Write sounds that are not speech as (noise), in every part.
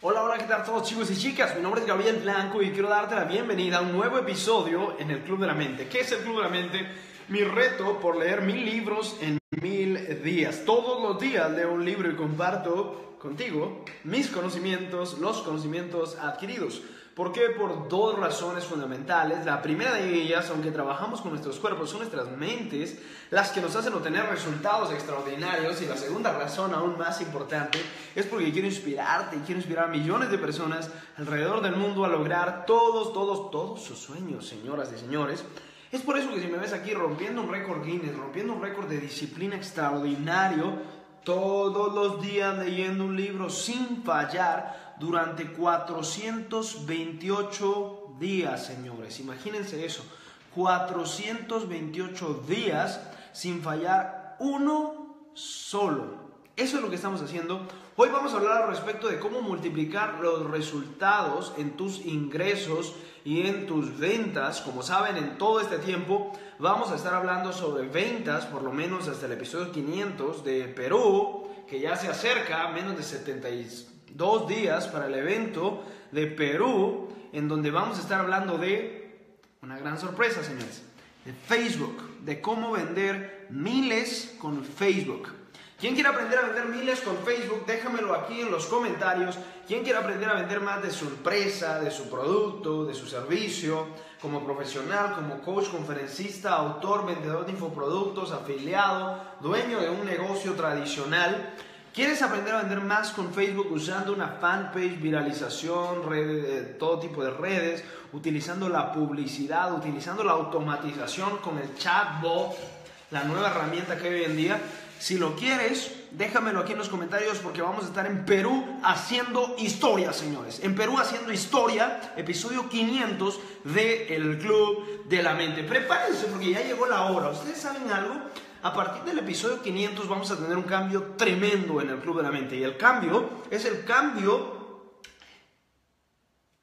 Hola, hola, ¿qué tal todos chicos y chicas? Mi nombre es Gabriel Blanco y quiero darte la bienvenida a un nuevo episodio en el Club de la Mente. ¿Qué es el Club de la Mente? Mi reto por leer mil libros en mil días. Todos los días leo un libro y comparto contigo mis conocimientos, los conocimientos adquiridos. ¿Por qué? Por dos razones fundamentales. La primera de ellas, aunque trabajamos con nuestros cuerpos, son nuestras mentes las que nos hacen obtener resultados extraordinarios. Y la segunda razón, aún más importante, es porque quiero inspirarte y quiero inspirar a millones de personas alrededor del mundo a lograr todos, todos, todos sus sueños, señoras y señores. Es por eso que si me ves aquí rompiendo un récord Guinness, rompiendo un récord de disciplina extraordinario, todos los días leyendo un libro sin fallar, durante 428 días, señores. Imagínense eso. 428 días sin fallar uno solo. Eso es lo que estamos haciendo. Hoy vamos a hablar al respecto de cómo multiplicar los resultados en tus ingresos y en tus ventas. Como saben, en todo este tiempo vamos a estar hablando sobre ventas, por lo menos hasta el episodio 500 de Perú, que ya se acerca, menos de 76 dos días para el evento de Perú, en donde vamos a estar hablando de una gran sorpresa, señores, de Facebook, de cómo vender miles con Facebook. ¿Quién quiere aprender a vender miles con Facebook? Déjamelo aquí en los comentarios. ¿Quién quiere aprender a vender más de su empresa, de su producto, de su servicio, como profesional, como coach, conferencista, autor, vendedor de infoproductos, afiliado, dueño de un negocio tradicional? ¿Quieres aprender a vender más con Facebook usando una fanpage, viralización, todo tipo de redes, utilizando la publicidad, utilizando la automatización con el chatbot, la nueva herramienta que hay hoy en día? Si lo quieres, déjamelo aquí en los comentarios porque vamos a estar en Perú haciendo historia, señores. En Perú haciendo historia, episodio 500 de El Club de la Mente. Prepárense porque ya llegó la hora. ¿Ustedes saben algo? A partir del episodio 500 vamos a tener un cambio tremendo en el Club de la Mente. Y el cambio es el cambio...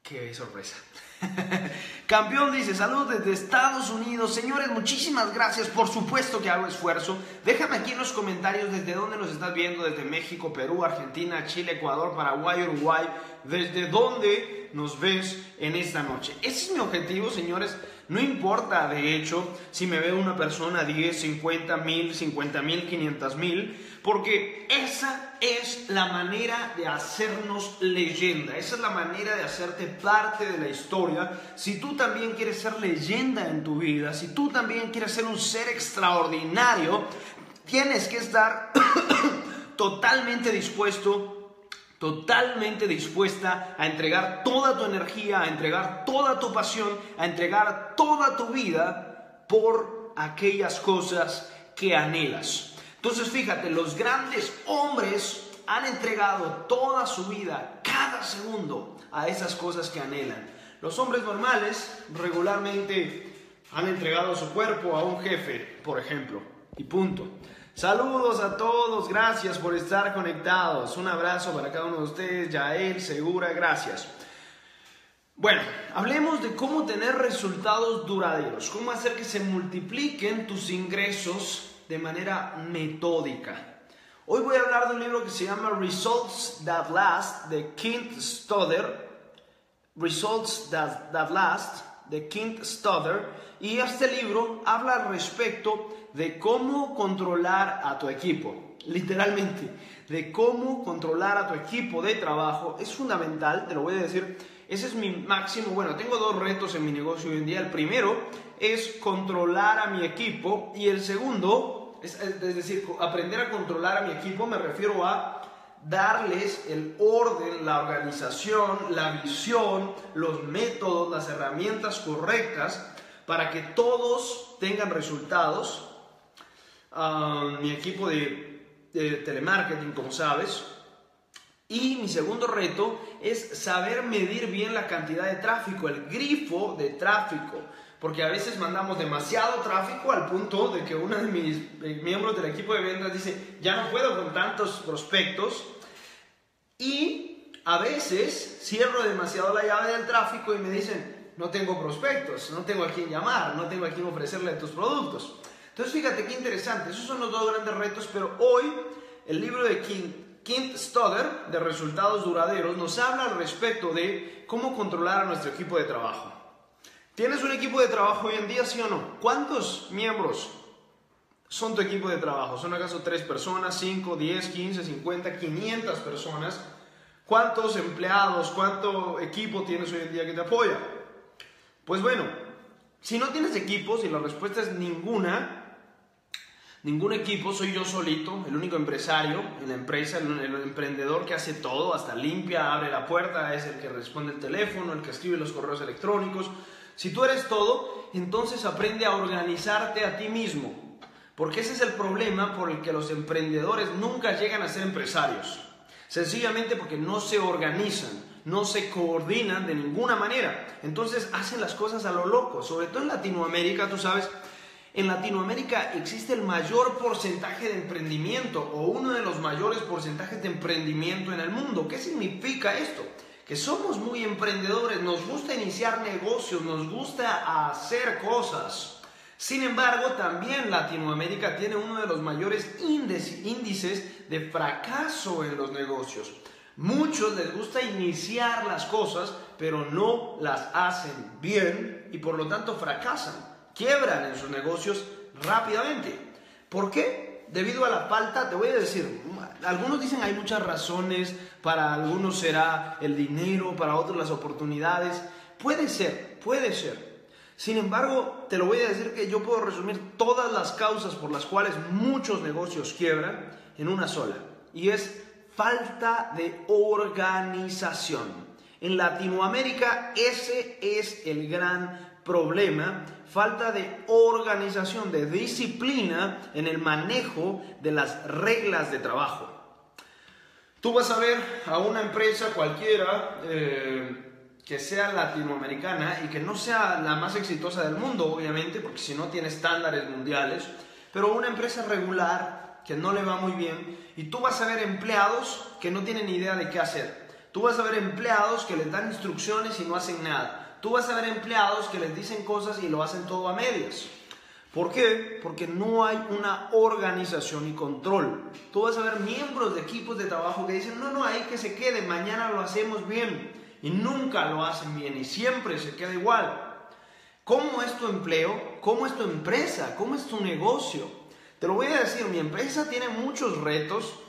¡Qué sorpresa! (laughs) Campeón dice, saludos desde Estados Unidos. Señores, muchísimas gracias. Por supuesto que hago esfuerzo. Déjame aquí en los comentarios desde dónde nos estás viendo, desde México, Perú, Argentina, Chile, Ecuador, Paraguay, Uruguay. Desde dónde nos ves en esta noche. Ese es mi objetivo, señores no importa, de hecho, si me ve una persona 10, 50 mil, 50 mil, 500 mil, porque esa es la manera de hacernos leyenda, esa es la manera de hacerte parte de la historia. Si tú también quieres ser leyenda en tu vida, si tú también quieres ser un ser extraordinario, tienes que estar (coughs) totalmente dispuesto totalmente dispuesta a entregar toda tu energía, a entregar toda tu pasión, a entregar toda tu vida por aquellas cosas que anhelas. Entonces fíjate, los grandes hombres han entregado toda su vida, cada segundo, a esas cosas que anhelan. Los hombres normales regularmente han entregado su cuerpo a un jefe, por ejemplo, y punto. Saludos a todos, gracias por estar conectados. Un abrazo para cada uno de ustedes, Yael, Segura, gracias. Bueno, hablemos de cómo tener resultados duraderos, cómo hacer que se multipliquen tus ingresos de manera metódica. Hoy voy a hablar de un libro que se llama Results That Last de Kent Stoddard. Results That, That Last de Kent Stoddard. Y este libro habla al respecto de cómo controlar a tu equipo, literalmente, de cómo controlar a tu equipo de trabajo. Es fundamental, te lo voy a decir, ese es mi máximo, bueno, tengo dos retos en mi negocio hoy en día, el primero es controlar a mi equipo y el segundo, es, es decir, aprender a controlar a mi equipo, me refiero a darles el orden, la organización, la visión, los métodos, las herramientas correctas para que todos tengan resultados mi equipo de, telemarketing, como sabes. Y mi segundo reto es saber medir bien la cantidad de tráfico, el grifo de tráfico. Porque a veces mandamos demasiado tráfico al punto de que uno de mis miembros del equipo de ventas dice, ya no puedo con tantos prospectos. Y a veces cierro demasiado la llave del tráfico y me dicen, no tengo prospectos, no tengo a quién llamar, no tengo a quién ofrecerle tus productos. Entonces fíjate qué interesante, esos son los dos grandes retos, pero hoy el libro de Kent Stoddard, de Resultados Duraderos, nos habla al respecto de cómo controlar a nuestro equipo de trabajo. ¿Tienes un equipo de trabajo hoy en día, sí o no? ¿Cuántos miembros son tu equipo de trabajo? ¿Son acaso tres personas, cinco, diez, quince, cincuenta, quinientas personas? ¿Cuántos empleados, cuánto equipo tienes hoy en día que te apoya? Pues bueno, si no tienes equipos y la respuesta es ninguna, ningún equipo, soy yo solito, el único empresario en la empresa, el, el, emprendedor que hace todo, hasta limpia, abre la puerta, es el que responde el teléfono, el que escribe los correos electrónicos. Si tú eres todo, entonces aprende a organizarte a ti mismo, porque ese es el problema por el que los emprendedores nunca llegan a ser empresarios. Sencillamente porque no se organizan, no se coordinan de ninguna manera. Entonces hacen las cosas a lo loco. Sobre todo en Latinoamérica, tú sabes, en Latinoamérica existe el mayor porcentaje de emprendimiento o uno de los mayores porcentajes de emprendimiento en el mundo. ¿Qué significa esto? Que somos muy emprendedores, nos gusta iniciar negocios, nos gusta hacer cosas. Sin embargo, también Latinoamérica tiene uno de los mayores índices de fracaso en los negocios. Muchos les gusta iniciar las cosas, pero no las hacen bien y por lo tanto fracasan, quiebran en sus negocios rápidamente. ¿Por qué? Debido a la falta, te voy a decir, algunos dicen hay muchas razones, para algunos será el dinero, para otros las oportunidades. Puede ser, puede ser. Sin embargo, te lo voy a decir que yo puedo resumir todas las causas por las cuales muchos negocios quiebran en una sola. Y es falta de organización. En Latinoamérica ese es el gran problema, falta de organización, de disciplina en el manejo de las reglas de trabajo. Tú vas a ver a una empresa cualquiera, eh, que sea latinoamericana y que no sea la más exitosa del mundo, obviamente, porque si no tiene estándares mundiales, pero una empresa regular que no le va muy bien y tú vas a ver empleados que no tienen idea de qué hacer. Tú vas a ver empleados que les dan instrucciones y no hacen nada. Tú vas a ver empleados que les dicen cosas y lo hacen todo a medias. ¿Por qué? Porque no hay una organización y control. Tú vas a ver miembros de equipos de trabajo que dicen, no, no, hay que se quede, mañana lo hacemos bien y nunca lo hacen bien y siempre se queda igual. ¿Cómo es tu empleo? ¿Cómo es tu empresa? ¿Cómo es tu negocio? Te lo voy a decir, mi empresa tiene muchos retos.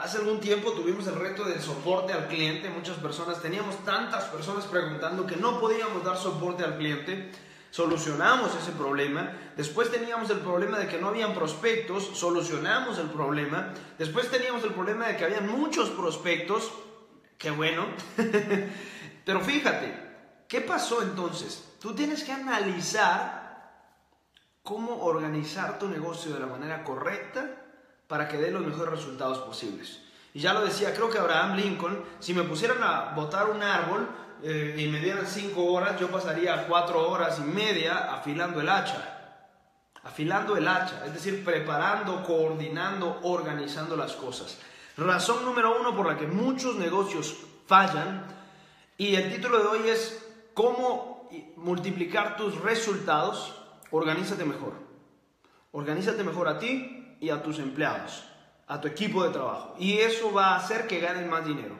Hace algún tiempo tuvimos el reto del soporte al cliente. Muchas personas, teníamos tantas personas preguntando que no podíamos dar soporte al cliente. Solucionamos ese problema. Después teníamos el problema de que no habían prospectos. Solucionamos el problema. Después teníamos el problema de que había muchos prospectos Qué bueno. (laughs) Pero fíjate, ¿qué pasó entonces? Tú tienes que analizar cómo organizar tu negocio de la manera correcta para que dé los mejores resultados posibles. Y ya lo decía, creo que Abraham Lincoln, si me pusieran a botar un árbol eh, y me dieran cinco horas, yo pasaría cuatro horas y media afilando el hacha. Afilando el hacha, es decir, preparando, coordinando, organizando las cosas. Razón número uno por la que muchos negocios fallan y el título de hoy es cómo multiplicar tus resultados. Organízate mejor. Organízate mejor a ti y a tus empleados, a tu equipo de trabajo. Y eso va a hacer que ganen más dinero.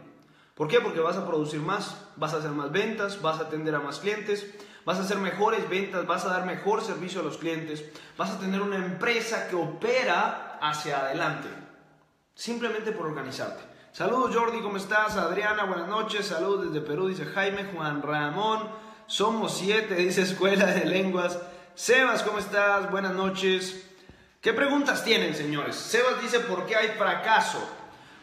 ¿Por qué? Porque vas a producir más, vas a hacer más ventas, vas a atender a más clientes, vas a hacer mejores ventas, vas a dar mejor servicio a los clientes, vas a tener una empresa que opera hacia adelante simplemente por organizarte. Saludos Jordi, ¿cómo estás? Adriana, buenas noches. Saludos desde Perú, dice Jaime, Juan Ramón. Somos siete, (laughs) dice Escuela de Lenguas. Sebas, ¿cómo estás? Buenas noches. ¿Qué preguntas tienen, señores? Sebas dice, ¿por qué hay fracaso?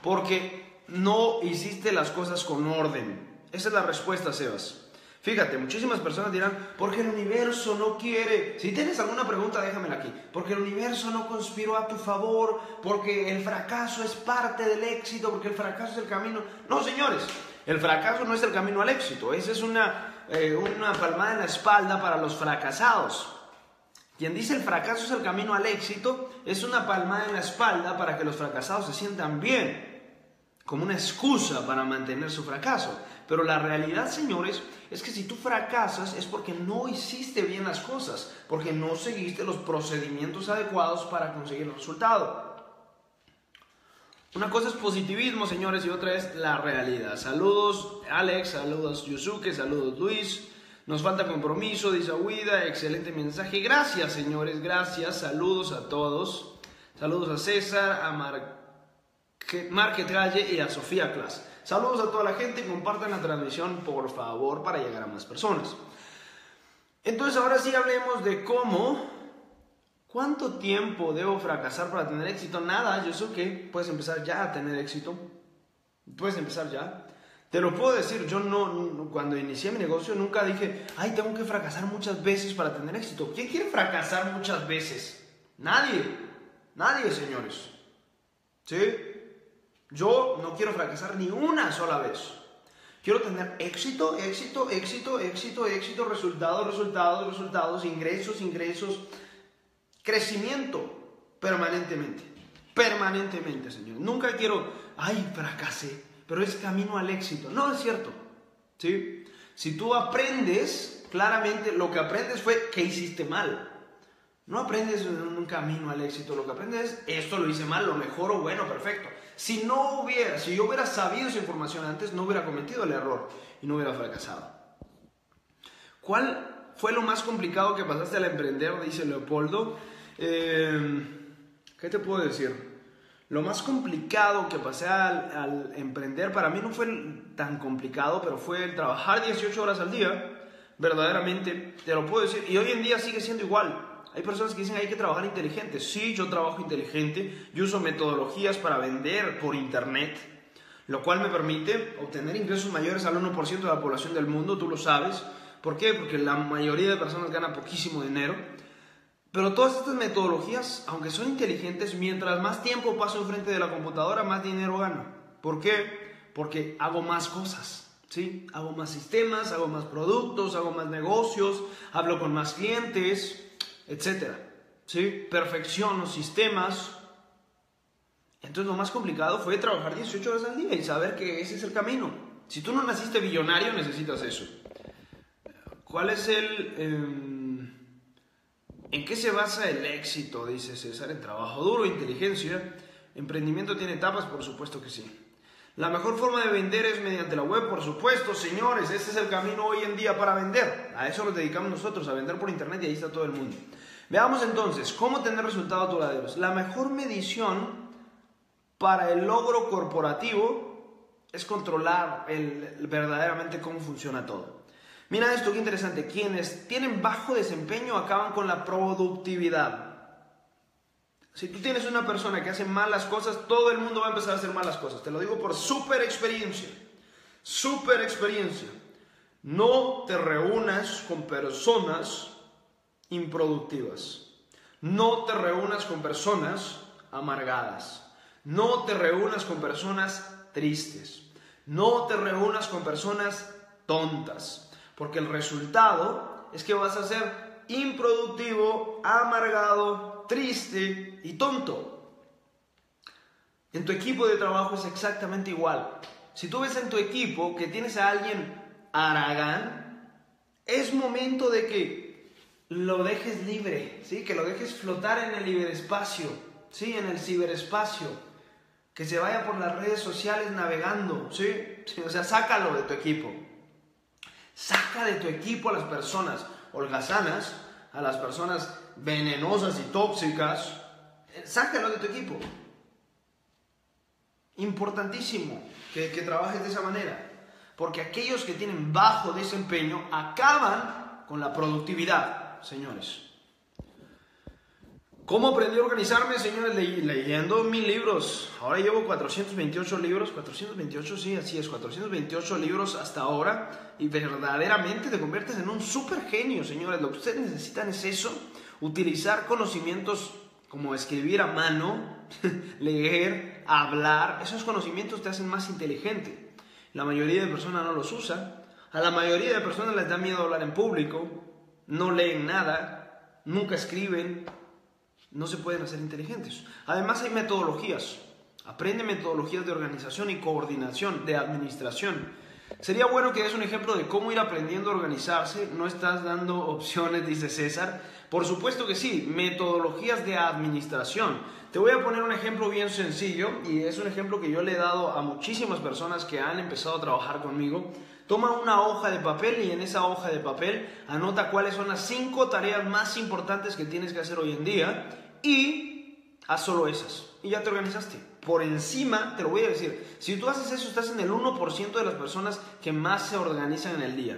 Porque no hiciste las cosas con orden. Esa es la respuesta, Sebas. Fíjate, muchísimas personas dirán, porque el universo no quiere. Si tienes alguna pregunta, déjamela aquí. Porque el universo no conspiró a tu favor, porque el fracaso es parte del éxito, porque el fracaso es el camino. No, señores, el fracaso no es el camino al éxito. Esa es una, eh, una palmada en la espalda para los fracasados. Quien dice el fracaso es el camino al éxito es una palmada en la espalda para que los fracasados se sientan bien, como una excusa para mantener su fracaso. Pero la realidad, señores, es que si tú fracasas es porque no hiciste bien las cosas, porque no seguiste los procedimientos adecuados para conseguir el resultado. Una cosa es positivismo, señores, y otra es la realidad. Saludos, Alex, saludos, Yusuke, saludos, Luis. Nos falta compromiso, dice Aguida, excelente mensaje. Gracias, señores, gracias. Saludos a todos. Saludos a César, a Market Galle y a Sofía Class. Saludos a toda la gente, compartan la transmisión, por favor, para llegar a más personas. Entonces, ahora sí hablemos de cómo ¿Cuánto tiempo debo fracasar para tener éxito? Nada, yo sé que puedes empezar ya a tener éxito. Puedes empezar ya. Te lo puedo decir, yo no, cuando inicié mi negocio nunca dije, ay, tengo que fracasar muchas veces para tener éxito. ¿Quién quiere fracasar muchas veces? Nadie, nadie, señores. ¿Sí? Yo no quiero fracasar ni una sola vez. Quiero tener éxito, éxito, éxito, éxito, éxito, resultados, resultados, resultados, ingresos, ingresos, Crecimiento permanentemente. Permanentemente, Señor. Nunca quiero, ay, fracasé, pero es camino al éxito. No es cierto. ¿Sí? Si tú aprendes, claramente lo que aprendes fue que hiciste mal. No aprendes en un camino al éxito, lo que aprendes es esto lo hice mal, lo mejor o bueno, perfecto. Si no hubiera, si yo hubiera sabido esa información antes, no hubiera cometido el error y no hubiera fracasado. ¿Cuál fue lo más complicado que pasaste al emprender? Dice Leopoldo. Eh, ¿Qué te puedo decir? Lo más complicado que pasé al, emprender, para mí no fue tan complicado, pero fue el trabajar 18 horas al día, verdaderamente, te lo puedo decir, y hoy en día sigue siendo igual. Hay personas que dicen hay que trabajar inteligente. Sí, yo trabajo inteligente, yo uso metodologías para vender por internet, lo cual me permite obtener ingresos mayores al 1% de la población del mundo, tú lo sabes. ¿Por qué? Porque la mayoría de personas gana poquísimo dinero pero todas estas metodologías, aunque son inteligentes, mientras más tiempo paso enfrente de la computadora, más dinero gano. ¿Por qué? Porque hago más cosas, ¿sí? Hago más sistemas, hago más productos, hago más negocios, hablo con más clientes, etc. ¿Sí? Perfecciono sistemas. Entonces lo más complicado fue trabajar 18 horas al día y saber que ese es el camino. Si tú no naciste billonario, necesitas eso. ¿Cuál es el... Em, ¿En qué se basa el éxito? Dice César, en trabajo duro, inteligencia. ¿Emprendimiento tiene etapas? Por supuesto que sí. La mejor forma de vender es mediante la web, por supuesto, señores. Este es el camino hoy en día para vender. A eso nos dedicamos nosotros, a vender por internet y ahí está todo el mundo. Veamos entonces, ¿cómo tener resultados duraderos? La mejor medición para el logro corporativo es controlar el, verdaderamente cómo funciona todo. Mira esto, qué interesante. Quienes tienen bajo desempeño acaban con la productividad. Si tú tienes una persona que hace malas cosas, todo el mundo va a empezar a hacer malas cosas. Te lo digo por super experiencia. Super experiencia. No te reúnas con personas improductivas. No te reúnas con personas amargadas. No te reúnas con personas tristes. No te reúnas con personas tontas. Porque el resultado es que vas a ser improductivo, amargado, triste y tonto. En tu equipo de trabajo es exactamente igual. Si tú ves en tu equipo que tienes a alguien aragán, es momento de que lo dejes libre, ¿sí? que lo dejes flotar en el ciberespacio, ¿sí? en el ciberespacio, que se vaya por las redes sociales navegando, ¿sí? (laughs) o sea, sácalo de tu equipo. Saca de tu equipo a las personas holgazanas, a las personas venenosas y tóxicas. Sácalo de tu equipo. Importantísimo que, que trabajes de esa manera. Porque aquellos que tienen bajo desempeño acaban con la productividad, señores. ¿Cómo aprendí a organizarme, señores? leyendo mil libros. Ahora llevo 428 libros. 428, sí, así es. 428 libros hasta ahora. Y verdaderamente te conviertes en un super genio, señores. Lo que ustedes necesitan es eso. Utilizar conocimientos como escribir a mano, (laughs) leer, hablar. Esos conocimientos te hacen más inteligente. La mayoría de personas no los usa. A la mayoría de personas les da miedo hablar en público. No leen nada. Nunca escriben no se pueden hacer inteligentes. Además hay metodologías. Aprende metodologías de organización y coordinación, de administración. Sería bueno que des un ejemplo de cómo ir aprendiendo a organizarse. No estás dando (laughs) opciones, dice César. Por supuesto que sí, metodologías de administración. Te voy a poner un ejemplo bien sencillo y es un ejemplo que yo le he dado a muchísimas personas que han empezado a trabajar conmigo. Toma una hoja de papel y en esa hoja de papel anota cuáles son las cinco tareas más importantes que tienes que hacer hoy en día y haz solo esas. Y ya te organizaste. Por encima, te lo voy a decir, si tú haces eso, estás en el 1% de las personas que más se organizan en el día.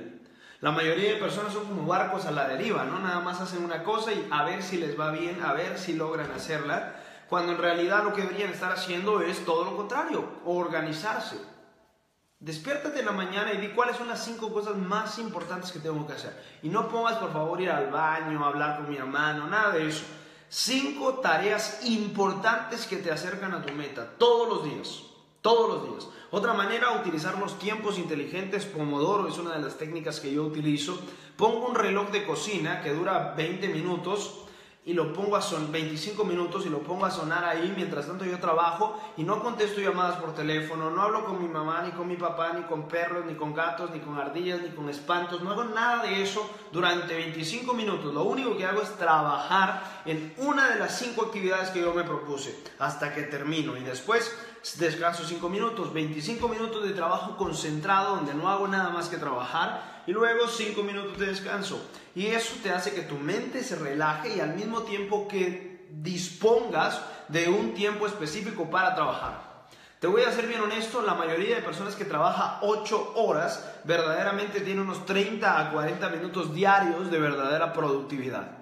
La mayoría de personas son como barcos a la deriva, ¿no? Nada más hacen una cosa y a ver si les va bien, a ver si logran hacerla, cuando en realidad lo que deberían estar haciendo es todo lo contrario, organizarse. Despiértate en la mañana y di cuáles son las cinco cosas más importantes que tengo que hacer. Y no pongas, por favor, ir al baño, hablar con mi hermano, nada de eso. Cinco tareas importantes que te acercan a tu meta todos los días. Todos los días. Otra manera, utilizar los tiempos inteligentes. Pomodoro es una de las técnicas que yo utilizo. Pongo un reloj de cocina que dura 20 minutos y lo pongo a son 25 minutos y lo pongo a sonar ahí mientras tanto yo trabajo y no contesto llamadas por teléfono, no hablo con mi mamá, ni con mi papá, ni con perros, ni con gatos, ni con ardillas, ni con espantos, no hago nada de eso durante 25 minutos. Lo único que hago es trabajar en una de las cinco actividades que yo me propuse hasta que termino y después descanso 5 minutos, 25 minutos de trabajo concentrado donde no hago nada más que trabajar y luego 5 minutos de descanso. Y eso te hace que tu mente se relaje y al mismo tiempo que dispongas de un tiempo específico para trabajar. Te voy a ser bien honesto, la mayoría de personas que trabaja 8 horas verdaderamente tiene unos 30 a 40 minutos diarios de verdadera productividad.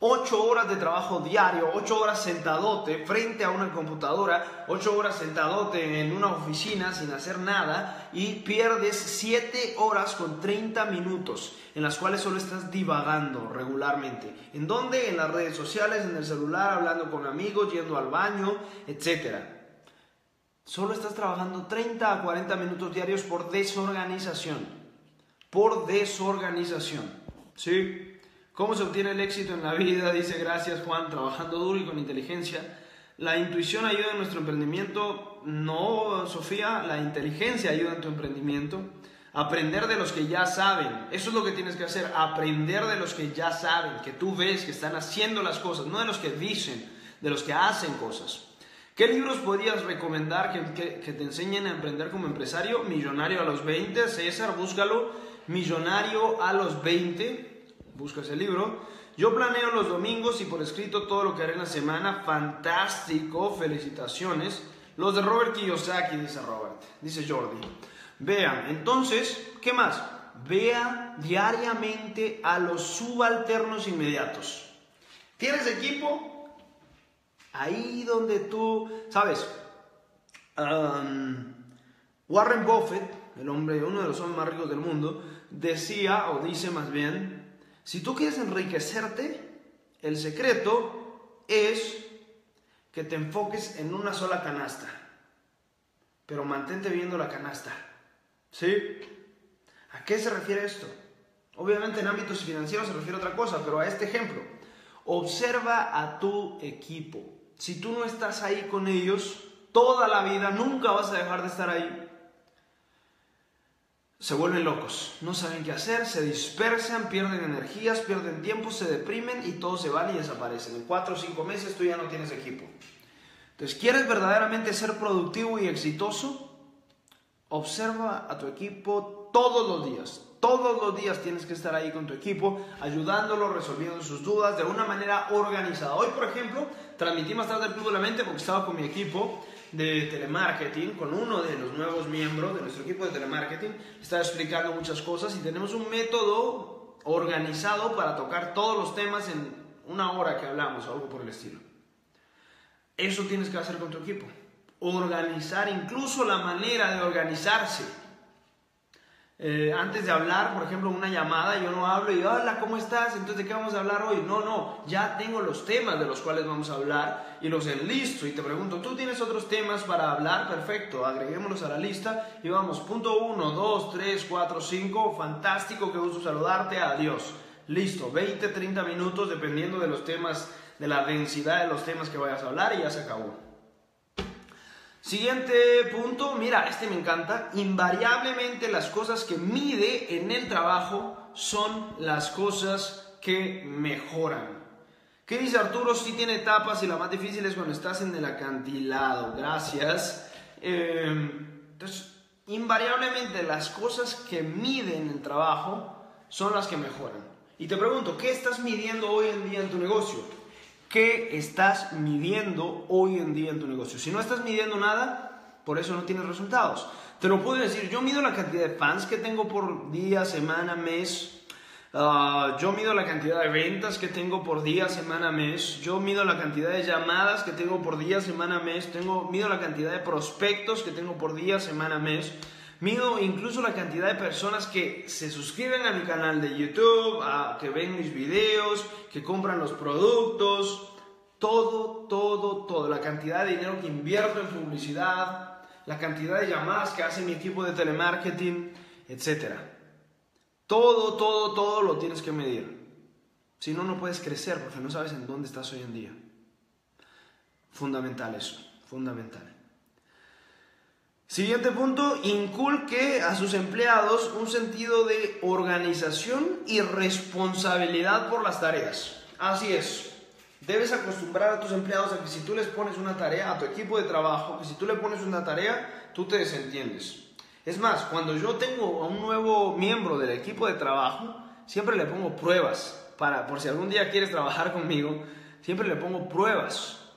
8 horas de trabajo diario, 8 horas sentadote frente a una computadora, 8 horas sentadote en una oficina sin hacer nada y pierdes 7 horas con 30 minutos en las cuales solo estás divagando regularmente. ¿En dónde? En las redes sociales, en el celular, hablando con amigos, yendo al baño, etc. Solo estás trabajando 30 a 40 minutos diarios por desorganización. Por desorganización. ¿Sí? ¿Cómo se obtiene el éxito en la vida? (laughs) Dice gracias Juan, trabajando duro y con inteligencia. La intuición ayuda en nuestro emprendimiento. No, Sofía, la inteligencia ayuda en tu emprendimiento. Aprender de los que ya saben. Eso es lo que tienes que hacer. Aprender de los que ya saben, que tú ves que están haciendo las cosas, no de los que dicen, de los que hacen cosas. ¿Qué libros podrías recomendar que, que te enseñen a emprender como empresario? Millonario a los 20, César, búscalo. Millonario a los 20 busca ese libro. Yo planeo los domingos y por escrito todo lo que haré en la semana. Fantástico, felicitaciones. Los de Robert Kiyosaki, dice Robert, dice Jordi. Vean, entonces, ¿qué más? Vea diariamente a los subalternos inmediatos. ¿Tienes equipo? Ahí donde tú, sabes, um, Warren Buffett, el hombre, uno de los hombres más ricos del mundo, decía, o dice más bien, si tú quieres enriquecerte, el secreto es que te enfoques en una sola canasta, pero mantente viendo la canasta. ¿Sí? ¿A qué se refiere esto? Obviamente en ámbitos financieros se refiere a otra cosa, pero a este ejemplo. Observa a tu equipo. Si tú no estás ahí con ellos, toda la vida nunca vas a dejar de estar ahí se vuelven locos, no saben qué hacer, se dispersan, pierden energías, pierden tiempo, se deprimen y todo se van y desaparecen. En cuatro o cinco meses tú ya no tienes equipo. Entonces, ¿quieres verdaderamente ser productivo y exitoso? Observa a tu equipo todos los días. Todos los días tienes que estar ahí con tu equipo, ayudándolo, resolviendo sus dudas de una manera organizada. Hoy, por ejemplo, transmití más tarde el Club de la Mente porque estaba con mi equipo de telemarketing con uno de los nuevos miembros de nuestro equipo de telemarketing. Está explicando muchas cosas y tenemos un método organizado para tocar todos los temas en una hora que hablamos o algo por el estilo. Eso tienes que hacer con tu equipo. Organizar incluso la manera de organizarse. Eh, antes de hablar, por ejemplo, una llamada, yo no hablo y hola, ¿cómo estás? Entonces, ¿de qué vamos a hablar hoy? No, no, ya tengo los temas de los cuales vamos a hablar y los enlisto y te pregunto, ¿tú tienes otros temas para hablar? Perfecto, agreguémoslos a la lista y vamos, punto 1, 2, 3, 4, 5, fantástico, qué gusto saludarte, adiós. Listo, 20, 30 minutos dependiendo de los temas, de la densidad de los temas que vayas a hablar y ya se acabó. Siguiente punto, mira, este me encanta. Invariablemente las cosas que mide en el trabajo son las cosas que mejoran. ¿Qué dice Arturo? Sí tiene etapas y la más difícil es cuando estás en el acantilado. Gracias. Eh, entonces, invariablemente las cosas que miden el trabajo son las que mejoran. Y te pregunto, ¿qué estás midiendo hoy en día en tu negocio? ¿Qué estás midiendo hoy en día en tu negocio? Si no estás midiendo nada, por eso no tienes resultados. Te lo puedo decir, yo mido la cantidad de fans que tengo por día, semana, mes. Ah, yo mido la cantidad de ventas que tengo por día, semana, mes. Yo mido la cantidad de llamadas que tengo por día, semana, mes. Tengo, mido la cantidad de prospectos que tengo por día, semana, mes. Mido incluso la cantidad de personas que se suscriben a mi canal de YouTube, que ven mis videos, que compran los productos, todo, todo, todo. La cantidad de dinero que invierto en publicidad, la cantidad de llamadas que hace mi equipo de telemarketing, etc. Todo, todo, todo lo tienes que medir. Si no, no puedes crecer porque no sabes en dónde estás hoy en día. Fundamental eso, fundamental. Siguiente punto, inculque a sus empleados un sentido de organización y responsabilidad por las tareas. Así es. Debes acostumbrar a tus empleados a que si tú les pones una tarea, a tu equipo de trabajo, que si tú le pones una tarea, tú te desentiendes. Es más, cuando yo tengo a un nuevo miembro del equipo de trabajo, siempre le pongo pruebas. Para, por si algún día quieres trabajar conmigo, siempre le pongo pruebas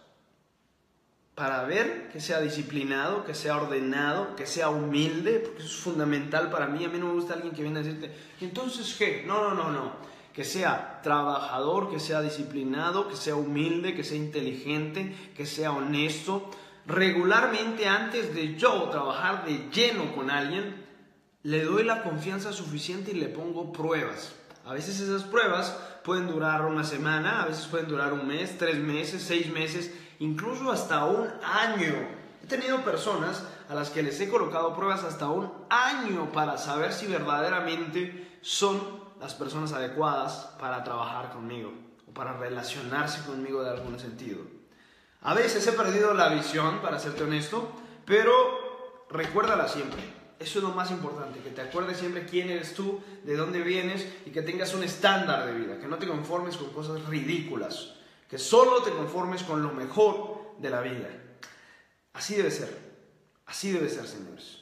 para ver que sea disciplinado, que sea ordenado, que sea humilde, porque eso es fundamental para mí. A mí no me gusta alguien que viene a decirte, entonces qué? No, no, no, no. Que sea trabajador, que sea disciplinado, que sea humilde, que sea inteligente, que sea honesto. Regularmente antes de yo trabajar de lleno con alguien, le doy la confianza suficiente y le pongo pruebas. A veces esas pruebas pueden durar una semana, a veces pueden durar un mes, tres meses, seis meses, incluso hasta un año. He tenido personas a las que les he colocado pruebas hasta un año para saber si verdaderamente son las personas adecuadas para trabajar conmigo o para relacionarse conmigo de algún sentido. A veces he perdido la visión, para serte honesto, pero recuérdala siempre. Eso es lo más importante, que te acuerdes siempre quién eres tú, de dónde vienes y que tengas un estándar de vida, que no te conformes con cosas ridículas que solo te conformes con lo mejor de la vida. Así debe ser, así debe ser, señores.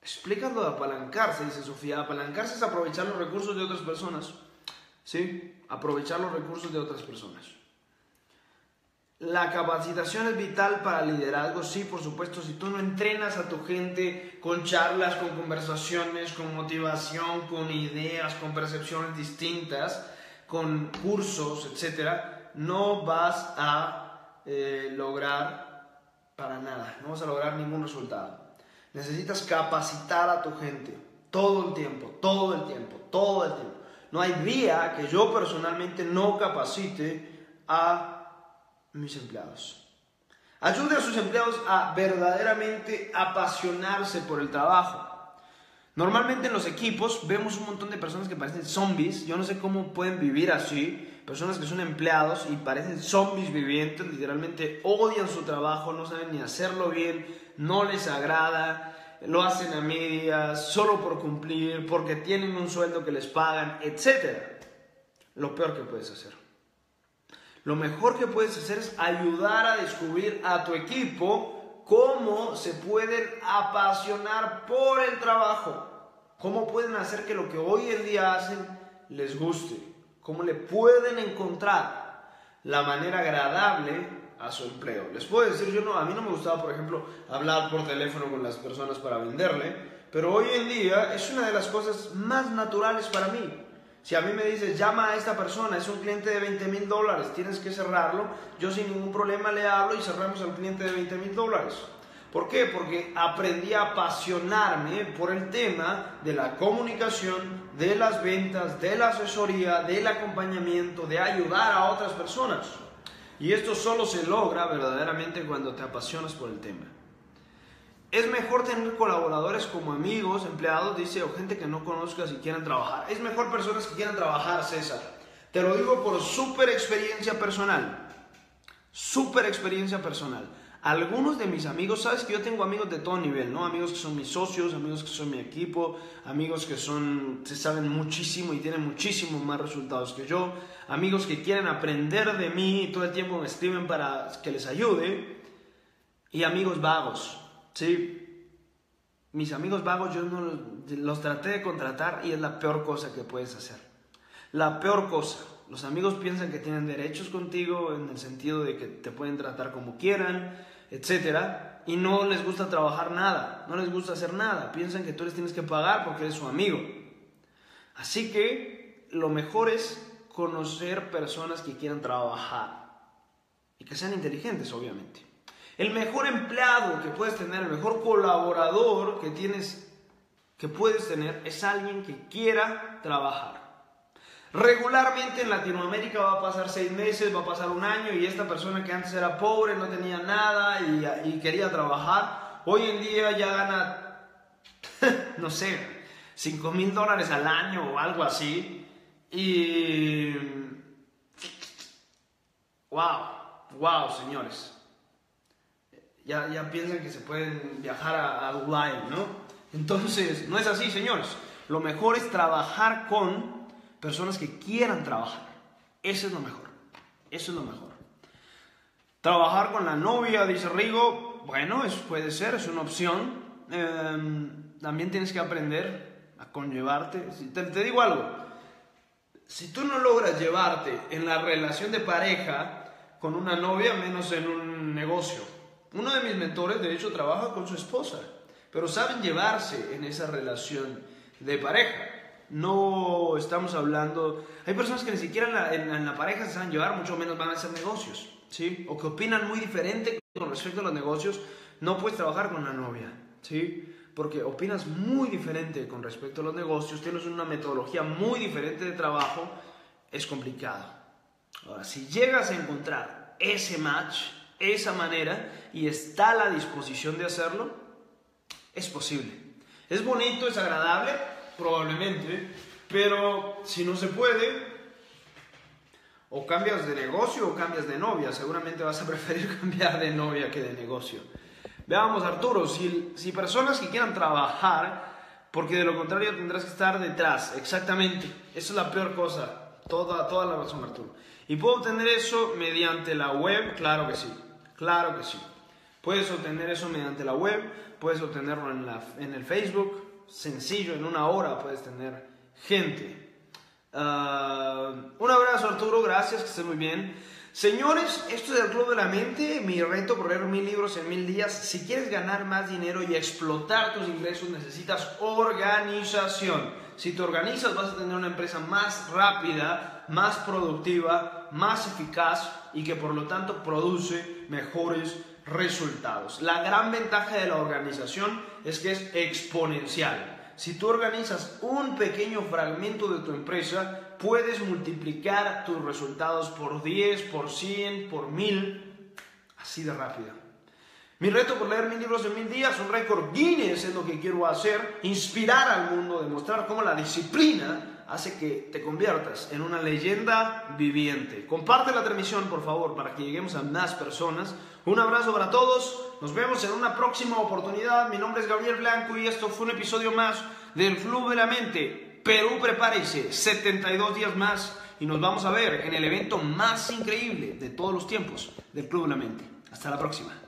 Explicando de apalancarse, dice Sofía. Apalancarse es aprovechar los recursos de otras personas. ¿Sí? Aprovechar los recursos de otras personas. La capacitación es vital para liderazgo, sí, por supuesto. Si tú no entrenas a tu gente con charlas, con conversaciones, con motivación, con ideas, con percepciones distintas, con cursos, etcétera, no vas a eh, lograr para nada, no vas a lograr ningún resultado. Necesitas capacitar a tu gente todo el tiempo, todo el tiempo, todo el tiempo. No hay día que yo personalmente no capacite a mis empleados. Ayude a sus empleados a verdaderamente apasionarse por el trabajo. Normalmente en los equipos vemos un montón de personas que parecen zombies. Yo no sé cómo pueden vivir así. Personas que son empleados y parecen zombies vivientes, literalmente odian su trabajo, no saben ni hacerlo bien, no les agrada, lo hacen a medias, solo por cumplir, porque tienen un sueldo que les pagan, etc. Lo peor que puedes hacer. Lo mejor que puedes hacer es ayudar a descubrir a tu equipo cómo se pueden apasionar por el trabajo, cómo pueden hacer que lo que hoy en día hacen les guste, cómo le pueden encontrar la manera agradable a su empleo. Les puedo decir, yo no, a mí no me gustaba, por ejemplo, hablar por teléfono con las personas para venderle, pero hoy en día es una de las cosas más naturales para mí. Si a mí me dices, llama a esta persona, es un cliente de 20 mil dólares, tienes que cerrarlo, yo sin ningún problema le hablo y cerramos al cliente de 20 mil dólares. ¿Por qué? Porque aprendí a apasionarme por el tema de la comunicación, de las ventas, de la asesoría, del acompañamiento, de ayudar a otras personas. Y esto solo se logra verdaderamente cuando te apasionas por el tema. Es mejor tener colaboradores como amigos, empleados, dice, o gente que no conozcas y quieran trabajar. Es mejor personas que quieran trabajar, César. Te lo digo por súper experiencia personal. Súper experiencia personal. Algunos de mis amigos, sabes que yo tengo amigos de todo nivel, ¿no? Amigos que son mis socios, amigos que son mi equipo, amigos que son, se saben muchísimo y tienen muchísimos más resultados que yo, amigos que quieren aprender de mí y todo el tiempo me escriben para que les ayude, y amigos vagos, ¿sí? Mis amigos vagos yo no los, traté de contratar y es la peor cosa que puedes hacer. La peor cosa. Los amigos piensan que tienen derechos contigo en el sentido de que te pueden tratar como quieran, etcétera, y no les gusta trabajar nada, no les gusta hacer nada, piensan que tú les tienes que pagar porque eres su amigo. Así que lo mejor es conocer personas que quieran trabajar y que sean inteligentes, obviamente. El mejor empleado que puedes tener, el mejor colaborador que tienes, que puedes tener, es alguien que quiera trabajar. Regularmente en Latinoamérica va a pasar seis meses, va a pasar un año y esta persona que antes era pobre, no tenía nada y, quería trabajar, hoy en día ya gana, (laughs) no sé, 5 mil dólares al año o algo así. Y... ¡Wow! ¡Wow, señores! Ya, piensan que se pueden viajar a, a Dubai, ¿no? Entonces, no es así, señores. Lo mejor es trabajar con personas que quieran trabajar. Eso es lo mejor. Eso es lo mejor. Trabajar con la novia, dice Rigo, bueno, eso puede ser, es una opción. Em, también tienes que aprender a conllevarte. Te, te digo algo, si tú no logras llevarte en la relación de pareja con una novia, menos en un negocio. Uno de mis mentores, de hecho, trabaja con su esposa, pero saben llevarse en esa relación de pareja no estamos hablando... Hay personas que ni siquiera en la, pareja se saben llevar, mucho menos van a hacer negocios, ¿sí? O que opinan muy diferente con respecto a los negocios, no puedes trabajar con una novia, ¿sí? Porque opinas muy diferente con respecto a los negocios, tienes una metodología muy diferente de trabajo, es complicado. Ahora, si llegas a encontrar ese match, esa manera, y está a la disposición de hacerlo, es posible. Es bonito, es agradable, probablemente, pero si no se puede, o cambias de negocio o cambias de novia, seguramente vas a (laughs) preferir cambiar de novia que de negocio. Veamos, Arturo, si, si personas que quieran trabajar, porque de lo contrario tendrás que estar detrás, exactamente, esa es la peor cosa, toda, toda la razón, Arturo. ¿Y puedo obtener eso mediante la web? Claro que sí, claro que sí. Puedes obtener eso mediante la web, puedes obtenerlo en, la, en el Facebook, sencillo, en una hora puedes tener gente. Ah, un abrazo Arturo, gracias, que estés muy bien. Señores, esto es el Club de la Mente, mi reto por leer mil libros en mil días. Si quieres ganar más dinero y explotar tus ingresos, necesitas organización. Si te organizas, vas a tener una empresa más rápida, más productiva, más eficaz y que por lo tanto produce mejores resultados. La gran ventaja de la organización es que es exponencial. Si tú organizas un pequeño fragmento de tu empresa, puedes multiplicar tus resultados por 10, por 100, por 1000, así de rápido. Mi reto por leer mil libros en mil días, un récord Guinness es lo que quiero hacer, inspirar al mundo, demostrar cómo la disciplina hace que te conviertas en una leyenda viviente. Comparte la transmisión, por favor, para que lleguemos a más personas. Un abrazo para todos. Nos vemos en una próxima oportunidad. Mi nombre es Gabriel Blanco y esto fue un episodio más del Club de la Mente. Perú, prepárese. 72 días más y nos vamos a ver en el evento más increíble de todos los tiempos del Club de la Mente. Hasta la próxima.